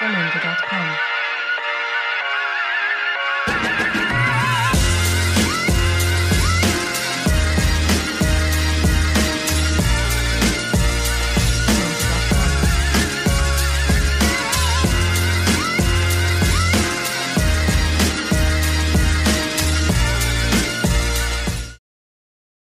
flamingo.com.